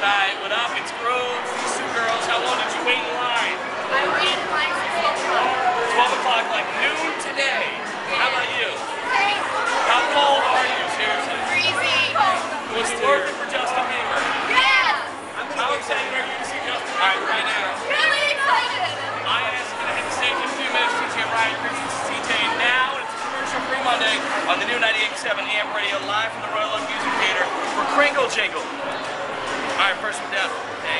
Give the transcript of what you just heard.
tonight. What up? It's Grooves. These two girls. How long did you wait in line? I waited in line since 12 o'clock. 12 o'clock, like noon today. How about you? Hey, How cold are you? Seriously. freezing. Was it worth it for Justin Bieber? Yes! How excited are you to see Justin Bieber right now? Really excited. I asked him to hit the stage in a few minutes. to TJ Wright, Christian TJ now, and it's a commercial-free Monday on the new 98.7 AMP radio live from the Royal Oak Music Theater for Kringle Jingle. All right, first one down.